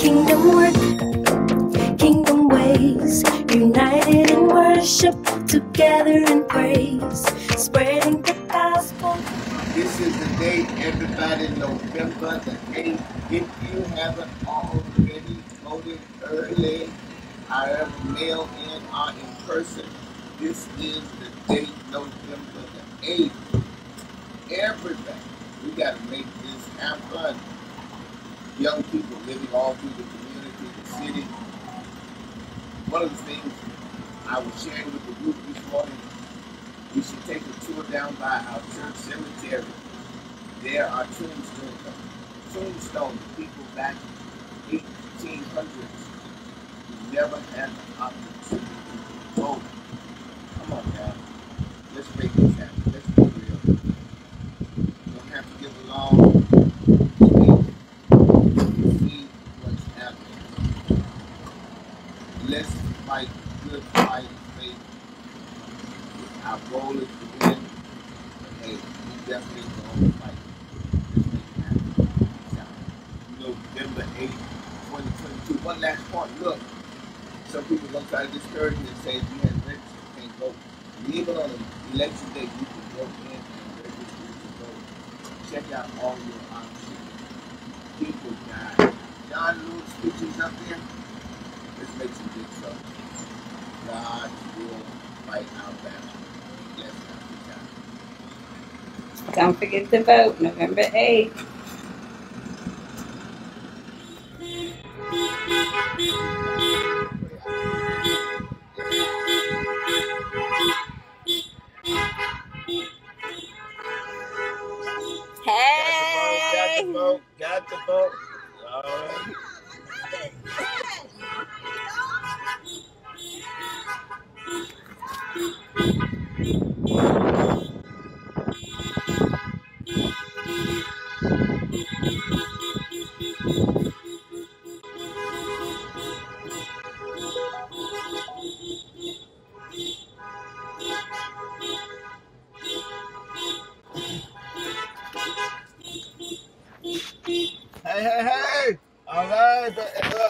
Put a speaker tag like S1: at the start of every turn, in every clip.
S1: kingdom work, kingdom ways, united in worship, together in praise, spreading the gospel.
S2: This is the day, everybody, November the 8th. If you haven't already voted early, however, mail in or in person, this is the date, November the 8th. Everybody, we got to make this happen. Young living all through the community, the city. One of the things I was sharing with the group this morning, we should take a tour down by our church cemetery. There are tombstones, tombstones, people back 1800s who never had the opportunity to vote. Come on now, let's make this happen. Let's be real. You don't have to give a long speech to see what's happening. Let's fight good fight of faith. Our goal is to win. But hey, we November 8th, 2022. One last point. Look, some people going to try to discourage me and say if you have registered, you can't vote. Even on election day, you can go in and register to vote. Check out all your options. People die. John Lewis speeches up. Let's make some good stuff. God will fight our battle. Yes, God.
S3: Don't forget to vote November 8th.
S2: Got to
S3: Hey!
S2: vote. Got to vote. All right. Hey, hey, hey! All right,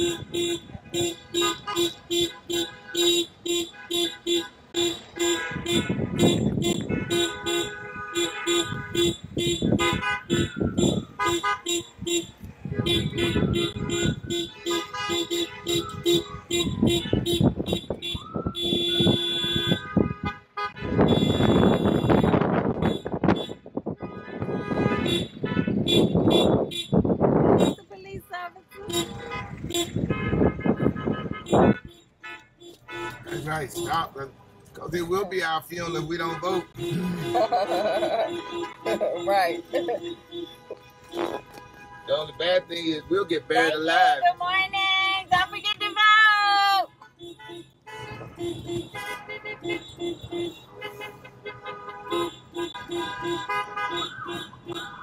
S2: Right. Stop. Because it will be our funeral if we don't vote.
S3: right.
S2: The only bad thing is we'll get buried alive.
S3: Good morning. Don't forget to vote. Come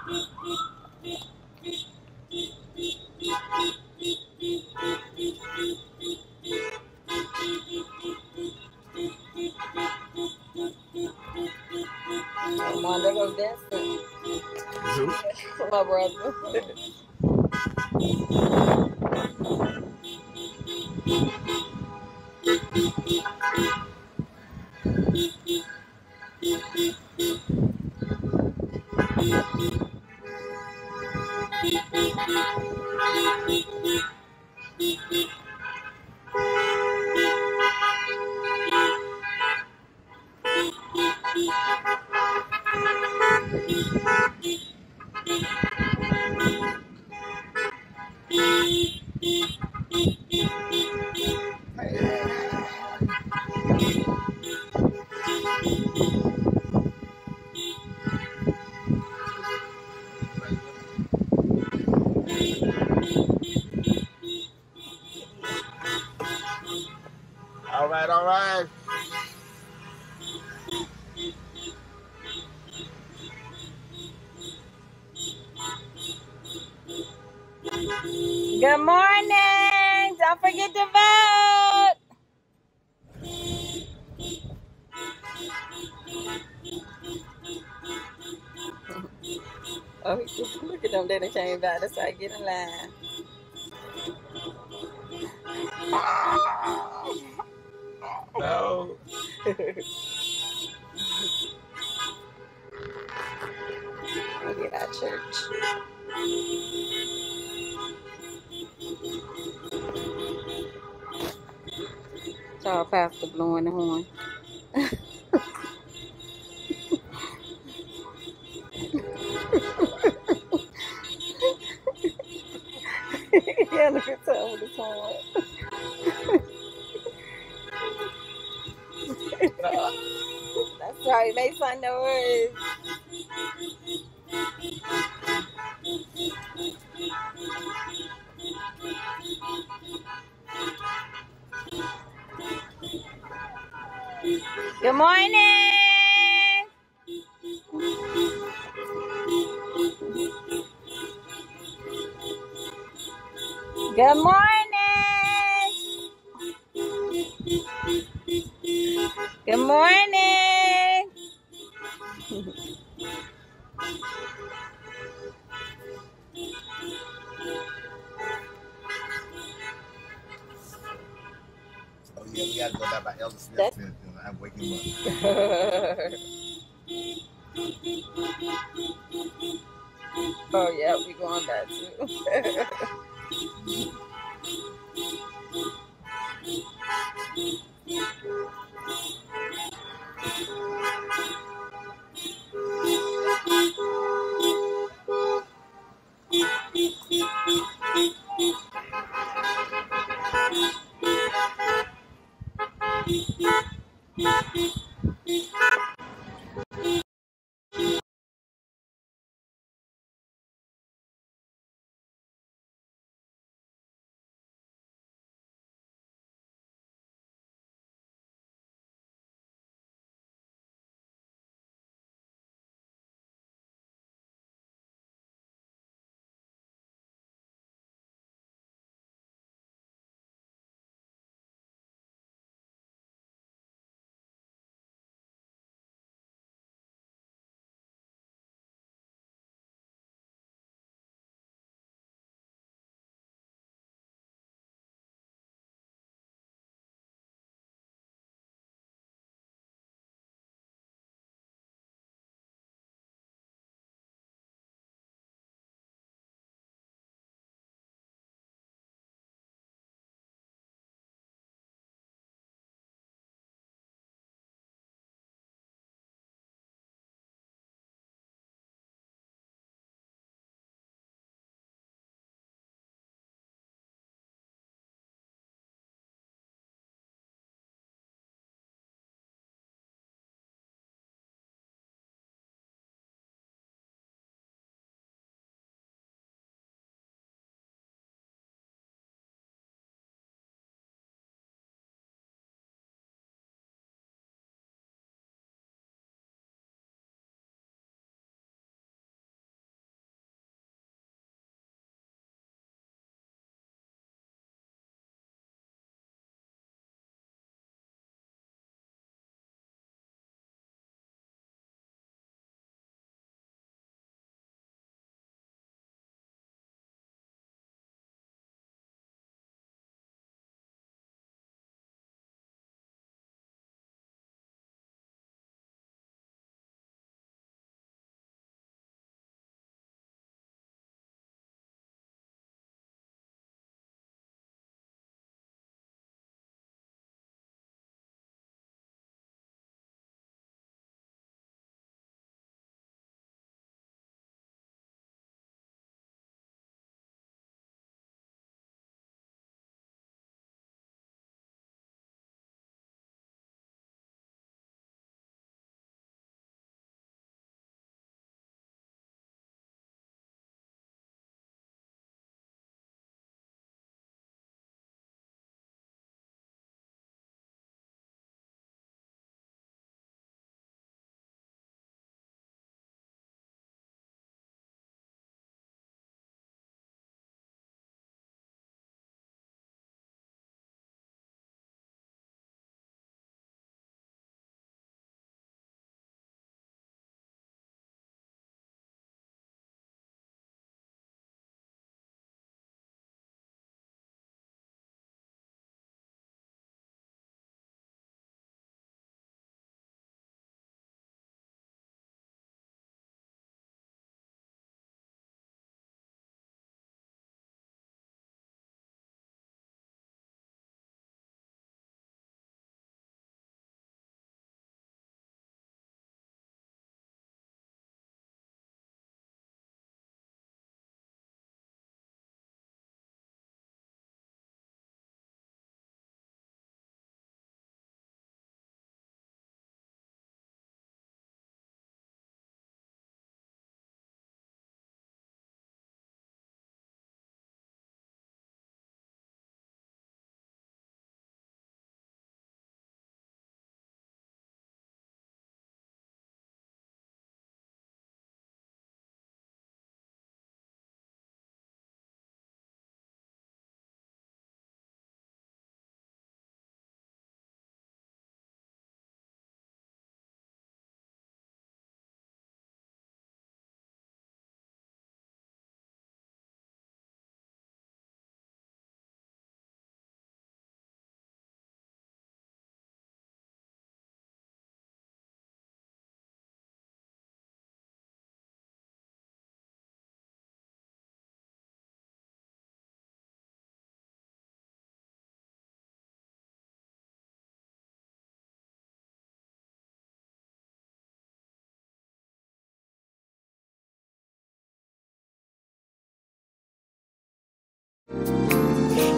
S3: on, there goes dancing. My brother. Oh, look at them. They done came back. That's why I get in line.
S2: No.
S3: Look at our church. Y'all pastor blowing the horn. That's right, make some noise. Good morning. Good morning. Good morning.
S2: Oh yeah, we gotta go down by Elder Smith
S3: That-
S2: to you know, have wake him up.
S3: oh yeah, we going back too. Beep, beep.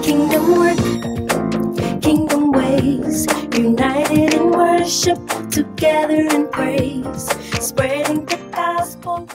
S1: Kingdom work, kingdom ways, united in worship, together in praise, spreading the gospel.